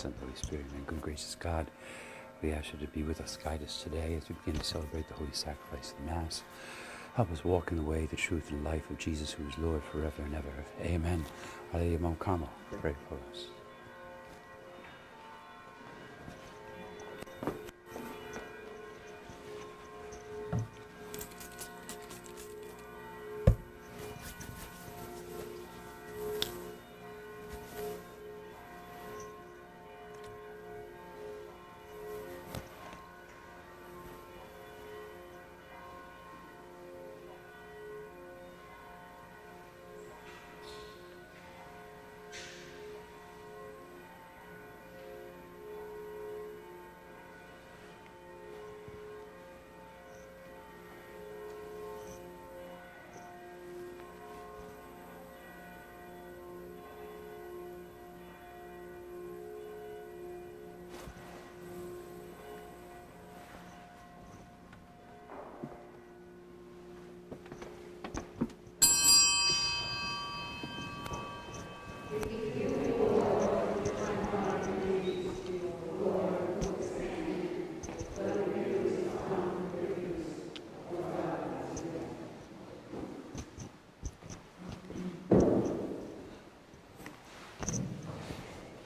Son, Holy Spirit, and good gracious God. We ask you to be with us, guide us today as we begin to celebrate the holy sacrifice of the Mass. Help us walk in the way, the truth, and life of Jesus, who is Lord forever and ever. Amen. Alleluia, pray for us.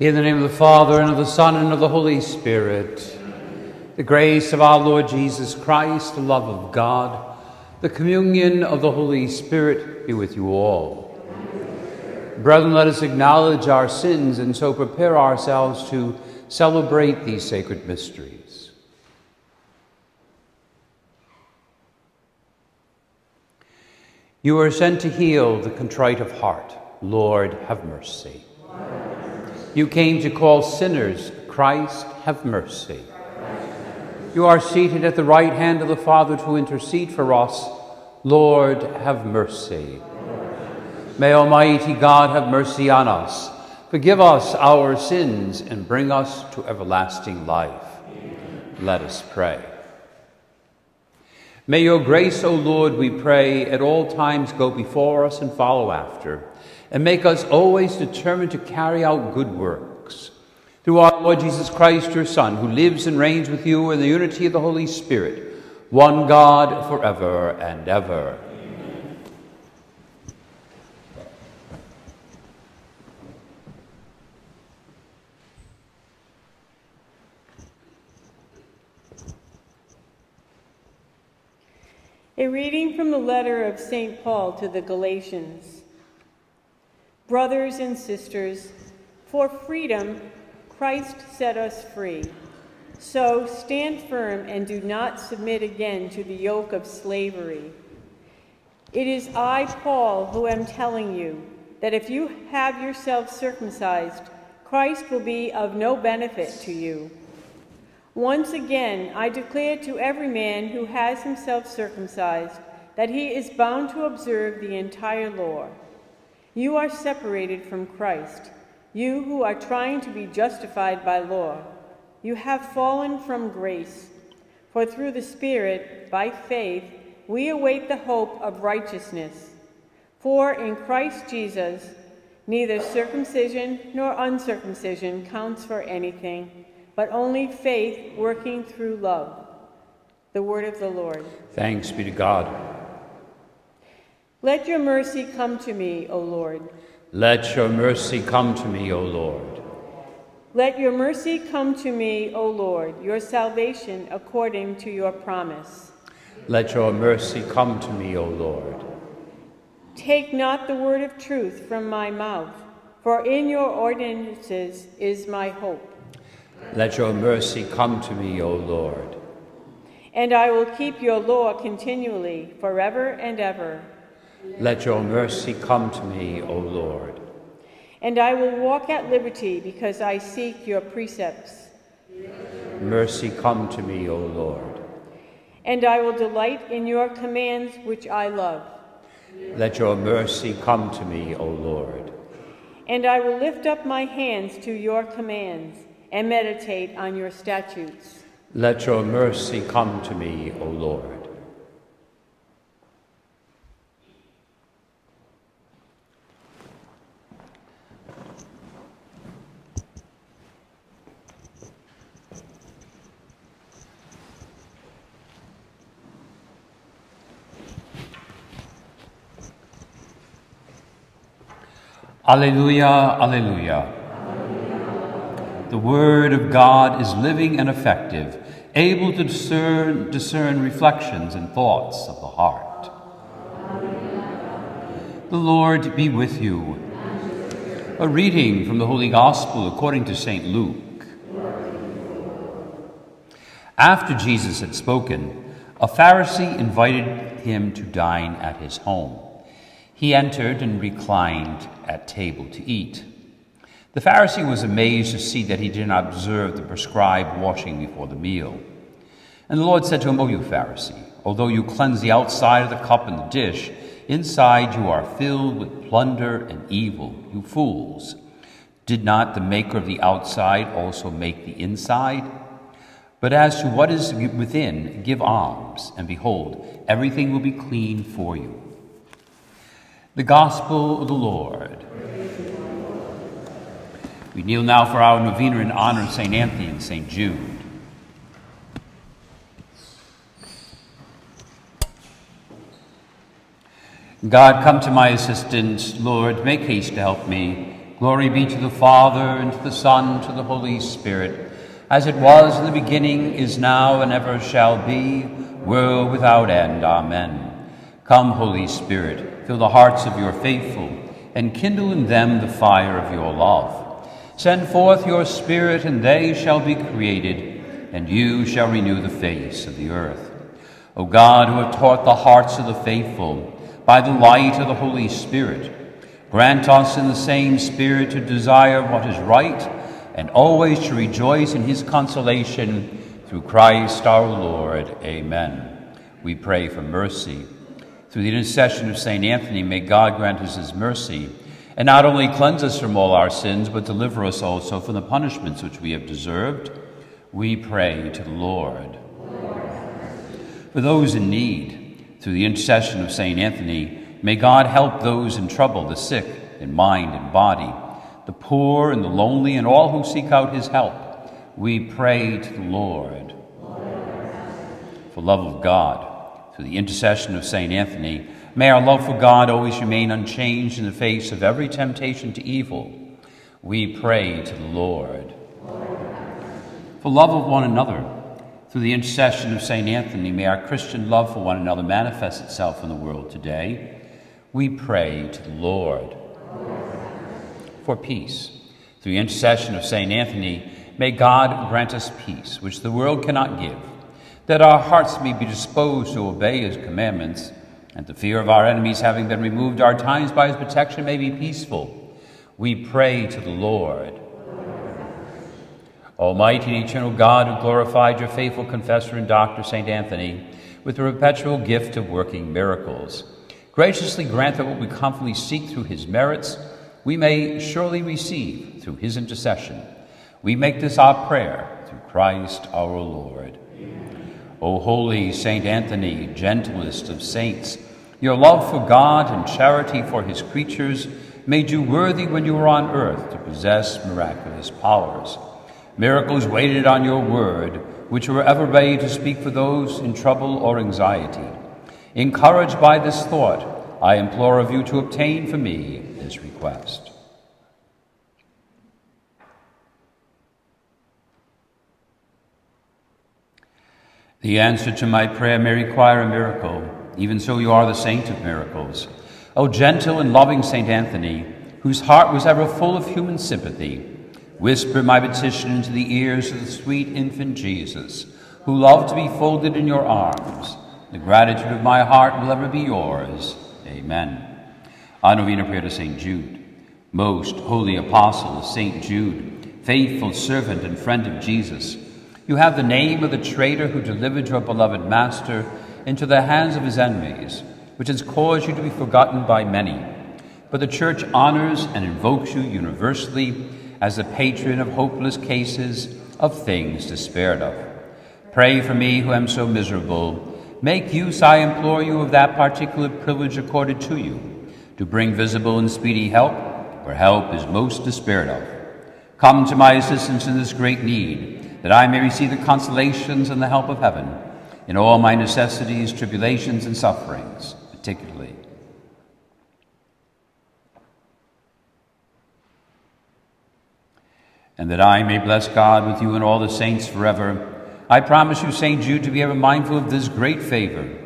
In the name of the Father, and of the Son, and of the Holy Spirit, the grace of our Lord Jesus Christ, the love of God, the communion of the Holy Spirit be with you all. Brethren, let us acknowledge our sins and so prepare ourselves to celebrate these sacred mysteries. You are sent to heal the contrite of heart. Lord, have mercy. You came to call sinners. Christ, have mercy. You are seated at the right hand of the Father to intercede for us. Lord, have mercy. May Almighty God have mercy on us, forgive us our sins, and bring us to everlasting life. Let us pray. May your grace, O Lord, we pray, at all times go before us and follow after, and make us always determined to carry out good works. Through our Lord Jesus Christ, your Son, who lives and reigns with you in the unity of the Holy Spirit, one God forever and ever. A reading from the letter of St. Paul to the Galatians. Brothers and sisters, for freedom Christ set us free. So stand firm and do not submit again to the yoke of slavery. It is I, Paul, who am telling you that if you have yourselves circumcised, Christ will be of no benefit to you. Once again, I declare to every man who has himself circumcised that he is bound to observe the entire law. You are separated from Christ, you who are trying to be justified by law. You have fallen from grace. For through the Spirit, by faith, we await the hope of righteousness. For in Christ Jesus, neither circumcision nor uncircumcision counts for anything but only faith working through love. The word of the Lord. Thanks be to God. Let your mercy come to me, O Lord. Let your mercy come to me, O Lord. Let your mercy come to me, O Lord, your salvation according to your promise. Let your mercy come to me, O Lord. Take not the word of truth from my mouth, for in your ordinances is my hope. Let your mercy come to me, O Lord. And I will keep your law continually, forever and ever. Let your mercy come to me, O Lord. And I will walk at liberty because I seek your precepts. Mercy come to me, O Lord. And I will delight in your commands, which I love. Let your mercy come to me, O Lord. And I will lift up my hands to your commands and meditate on your statutes. Let your mercy come to me, O Lord. Alleluia, Alleluia. The Word of God is living and effective, able to discern, discern reflections and thoughts of the heart. The Lord be with you. A reading from the Holy Gospel according to St. Luke. After Jesus had spoken, a Pharisee invited him to dine at his home. He entered and reclined at table to eat. The Pharisee was amazed to see that he did not observe the prescribed washing before the meal. And the Lord said to him, O you Pharisee, although you cleanse the outside of the cup and the dish, inside you are filled with plunder and evil, you fools. Did not the maker of the outside also make the inside? But as to what is within, give alms, and behold, everything will be clean for you. The Gospel of the Lord. We kneel now for our novena in honor of St. Anthony and St. Jude. God, come to my assistance. Lord, make haste to help me. Glory be to the Father, and to the Son, and to the Holy Spirit as it was in the beginning, is now, and ever shall be, world without end. Amen. Come, Holy Spirit, fill the hearts of your faithful, and kindle in them the fire of your love. Send forth your Spirit, and they shall be created, and you shall renew the face of the earth. O God, who have taught the hearts of the faithful by the light of the Holy Spirit, grant us in the same Spirit to desire what is right and always to rejoice in his consolation through Christ our Lord. Amen. We pray for mercy. Through the intercession of St. Anthony, may God grant us his mercy and not only cleanse us from all our sins, but deliver us also from the punishments which we have deserved. We pray to the Lord. For those in need, through the intercession of St. Anthony, may God help those in trouble, the sick in mind and body the poor and the lonely, and all who seek out his help. We pray to the Lord. For love of God, through the intercession of St. Anthony, may our love for God always remain unchanged in the face of every temptation to evil. We pray to the Lord. For love of one another, through the intercession of St. Anthony, may our Christian love for one another manifest itself in the world today. We pray to the Lord for peace. Through the intercession of St. Anthony, may God grant us peace, which the world cannot give, that our hearts may be disposed to obey his commandments, and the fear of our enemies having been removed, our times by his protection may be peaceful. We pray to the Lord. Almighty and eternal God, who glorified your faithful confessor and doctor, St. Anthony, with the perpetual gift of working miracles, graciously grant that what we confidently seek through his merits we may surely receive through his intercession. We make this our prayer through Christ our Lord. O holy Saint Anthony, gentlest of saints, your love for God and charity for his creatures made you worthy when you were on earth to possess miraculous powers. Miracles waited on your word, which were ever ready to speak for those in trouble or anxiety. Encouraged by this thought, I implore of you to obtain for me this request. The answer to my prayer may require a miracle. Even so, you are the saint of miracles. O gentle and loving Saint Anthony, whose heart was ever full of human sympathy, whisper my petition into the ears of the sweet infant Jesus, who loved to be folded in your arms. The gratitude of my heart will ever be yours. Amen. Our novena prayer to St. Jude. Most holy apostle, St. Jude, faithful servant and friend of Jesus, you have the name of the traitor who delivered your beloved Master into the hands of his enemies, which has caused you to be forgotten by many. But the Church honors and invokes you universally as the patron of hopeless cases of things despaired of. Pray for me who am so miserable. Make use, I implore you, of that particular privilege accorded to you to bring visible and speedy help where help is most despaired of. Come to my assistance in this great need, that I may receive the consolations and the help of heaven in all my necessities, tribulations, and sufferings, particularly. and that I may bless God with you and all the saints forever. I promise you, St. Jude, to be ever mindful of this great favor,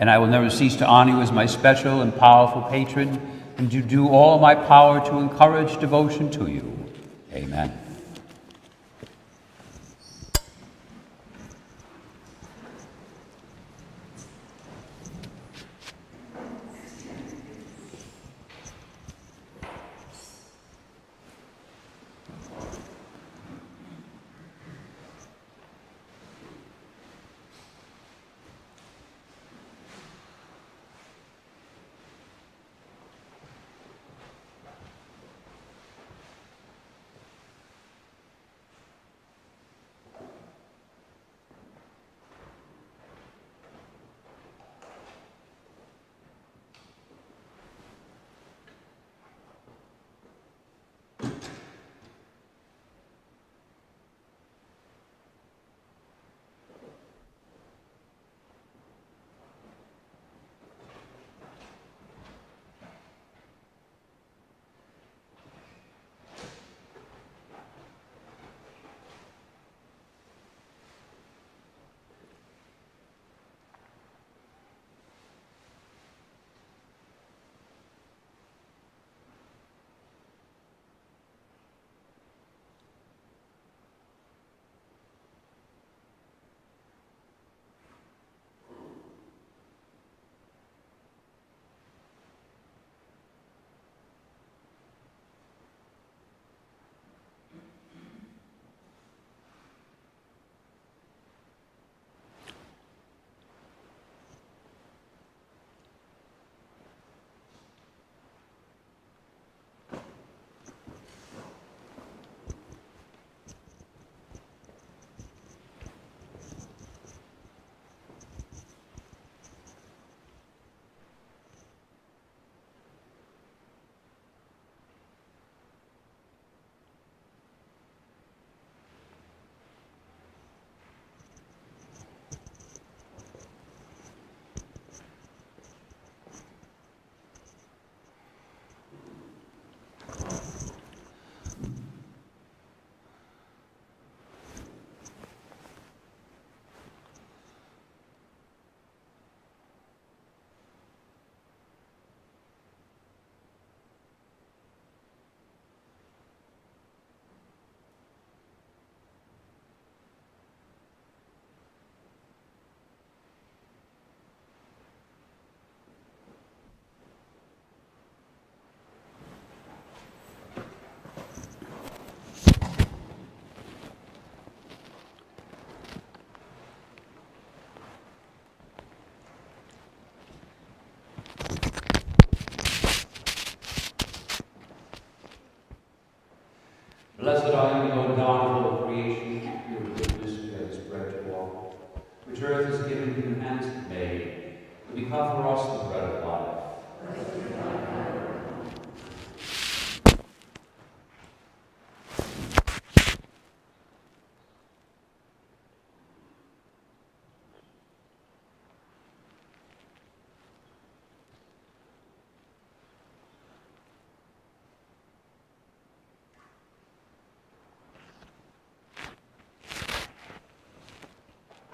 and I will never cease to honor you as my special and powerful patron, and to do all my power to encourage devotion to you. Amen.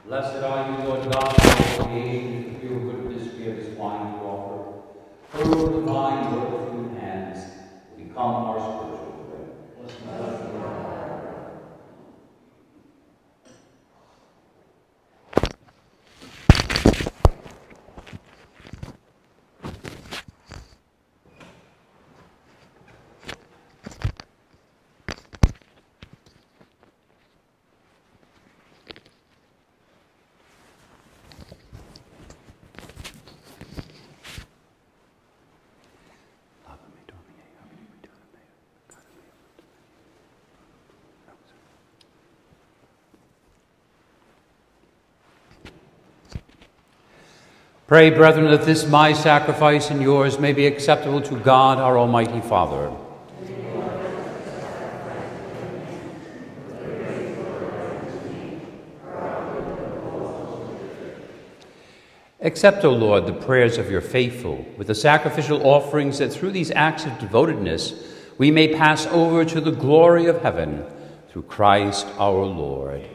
Blessed are you, Lord God, of creation, for your goodness we have this wine to offer. Through the vine work of human hands, will become our spiritual bread. Pray, brethren, that this my sacrifice and yours may be acceptable to God, our Almighty Father. Accept, O Lord, the prayers of your faithful with the sacrificial offerings that through these acts of devotedness we may pass over to the glory of heaven through Christ our Lord.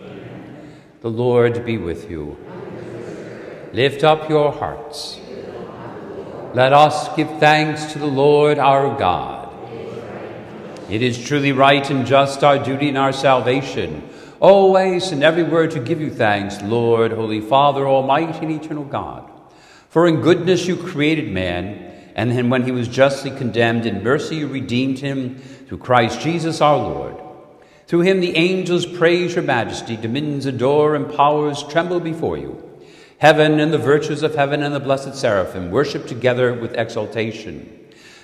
The Lord be with you. Lift up your hearts. Let us give thanks to the Lord our God. It is truly right and just our duty and our salvation, always and everywhere to give you thanks, Lord, Holy Father, Almighty and eternal God. For in goodness you created man, and when he was justly condemned, in mercy you redeemed him through Christ Jesus our Lord. Through him the angels praise your majesty, dominions adore, and powers tremble before you. Heaven and the virtues of heaven and the blessed seraphim worship together with exultation.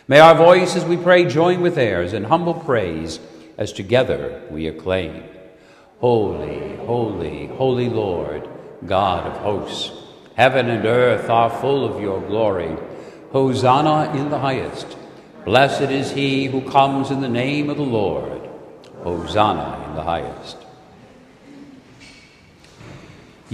May our voices, we pray, join with theirs in humble praise as together we acclaim. Holy, holy, holy Lord, God of hosts, heaven and earth are full of your glory. Hosanna in the highest. Blessed is he who comes in the name of the Lord. Hosanna in the highest.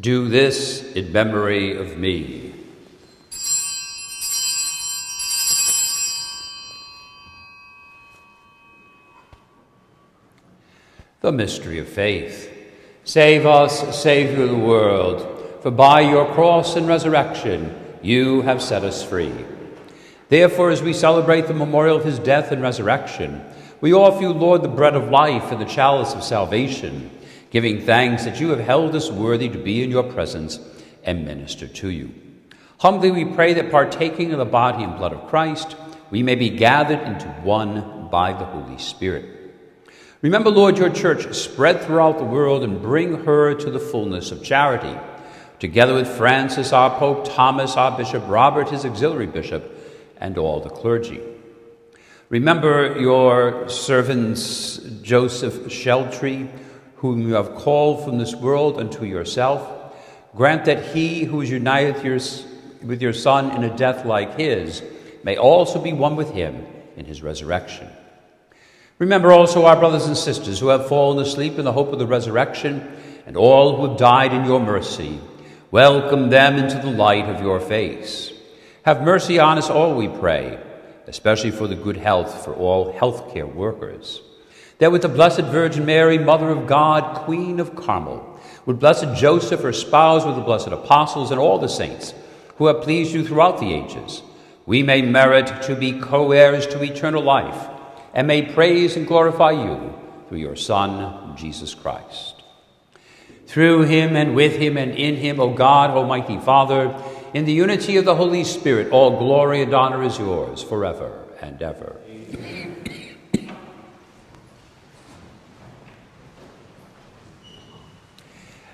Do this in memory of me. The mystery of faith. Save us, Savior of the world, for by your cross and resurrection you have set us free. Therefore, as we celebrate the memorial of his death and resurrection, we offer you, Lord, the bread of life and the chalice of salvation giving thanks that you have held us worthy to be in your presence and minister to you. Humbly we pray that partaking of the body and blood of Christ, we may be gathered into one by the Holy Spirit. Remember, Lord, your church spread throughout the world and bring her to the fullness of charity, together with Francis, our Pope, Thomas, our Bishop, Robert, his auxiliary bishop, and all the clergy. Remember your servants, Joseph Sheltree, whom you have called from this world unto yourself. Grant that he who is united with your Son in a death like his may also be one with him in his resurrection. Remember also our brothers and sisters who have fallen asleep in the hope of the resurrection, and all who have died in your mercy. Welcome them into the light of your face. Have mercy on us all, we pray, especially for the good health for all healthcare workers that with the Blessed Virgin Mary, Mother of God, Queen of Carmel, with blessed Joseph, her spouse, with the blessed apostles and all the saints who have pleased you throughout the ages, we may merit to be co heirs to eternal life and may praise and glorify you through your Son, Jesus Christ. Through him and with him and in him, O God, Almighty Father, in the unity of the Holy Spirit, all glory and honor is yours forever and ever.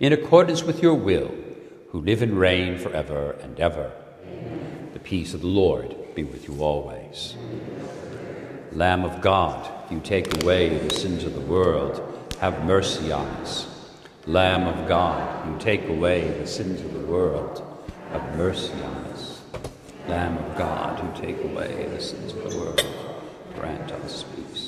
in accordance with your will, who live and reign forever and ever. Amen. The peace of the Lord be with you always. Lamb of God, you take away the sins of the world, have mercy on us. Lamb of God, you take away the sins of the world, have mercy on us. Lamb of God, you take away the sins of the world, grant us peace.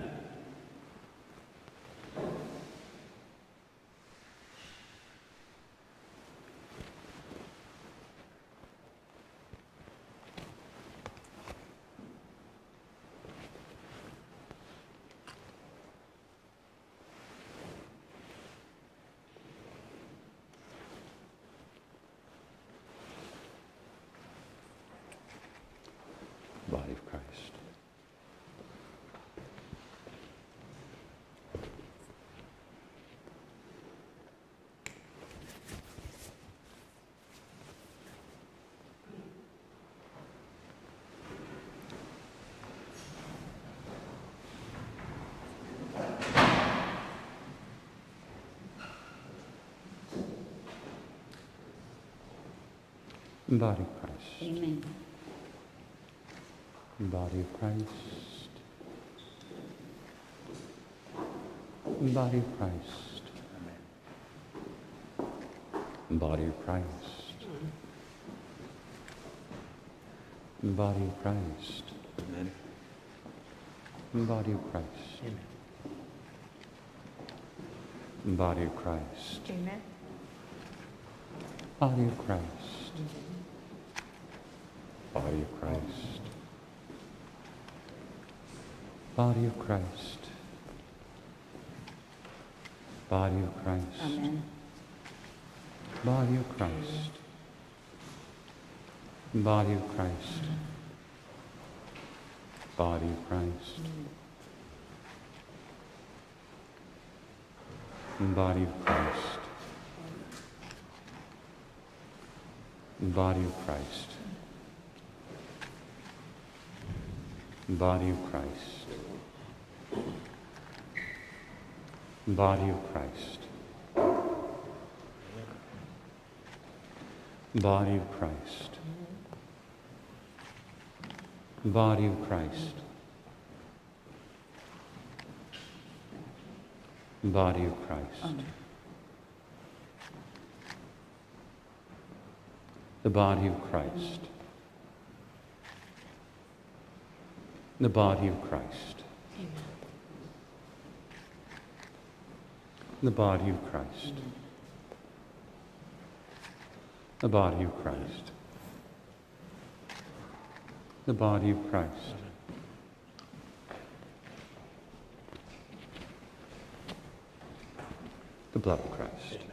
Body of Christ. Body Christ. Amen body of Christ. Body of Christ. Amen. Body of Christ. Body of Christ. Amen. Body of Christ. Amen. Body of Christ. Amen. Body of Christ. Body of Christ. Body of Christ. Body of Christ. Amen. Body of Christ. Body of Christ. Body of Christ. Body of Christ. Body of Christ. Body of Christ. Body of Christ. Body of Christ. Body of Christ. Body of Christ. The body of Christ. The body of Christ. The body of Christ. The body of Christ. The body of Christ. The blood of Christ.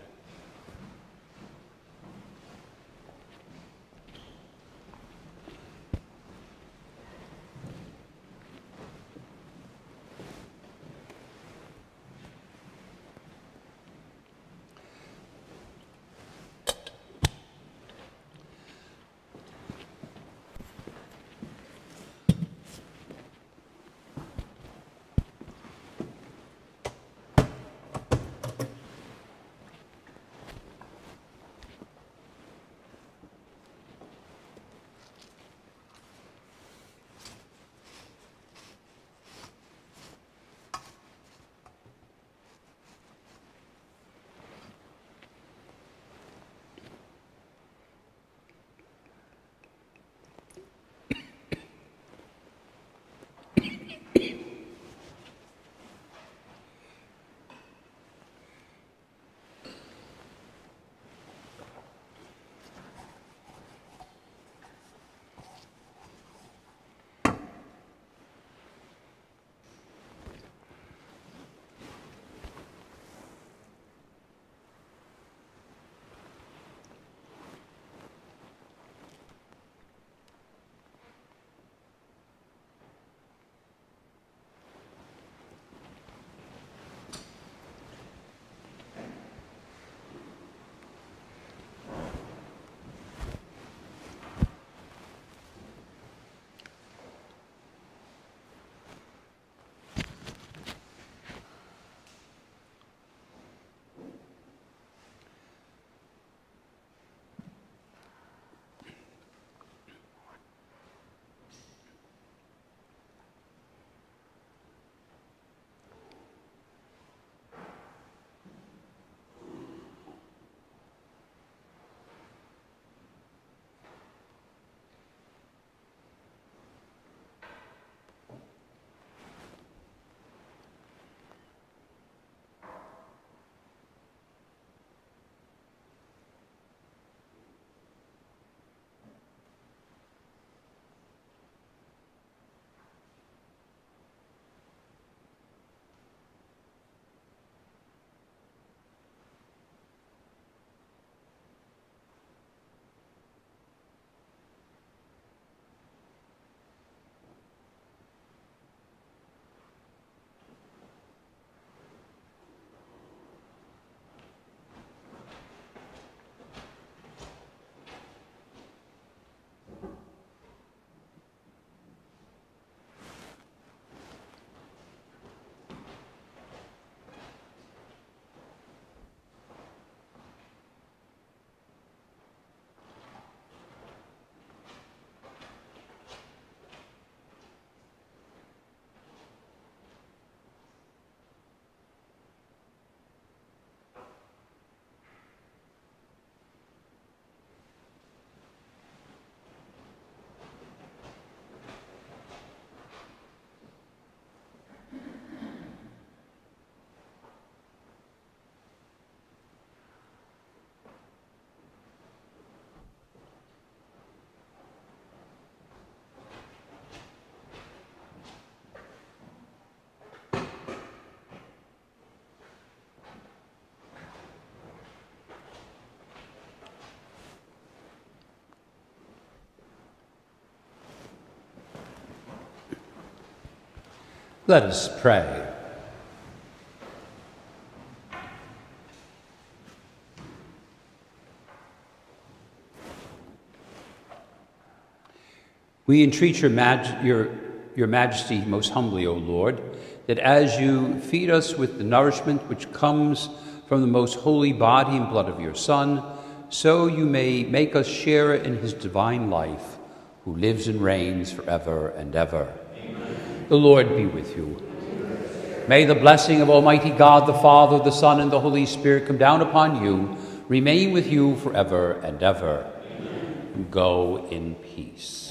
Let us pray. We entreat your, your, your majesty most humbly, O Lord, that as you feed us with the nourishment which comes from the most holy body and blood of your Son, so you may make us share in his divine life, who lives and reigns forever and ever. The Lord be with you. May the blessing of Almighty God, the Father, the Son, and the Holy Spirit come down upon you, remain with you forever and ever. Amen. Go in peace.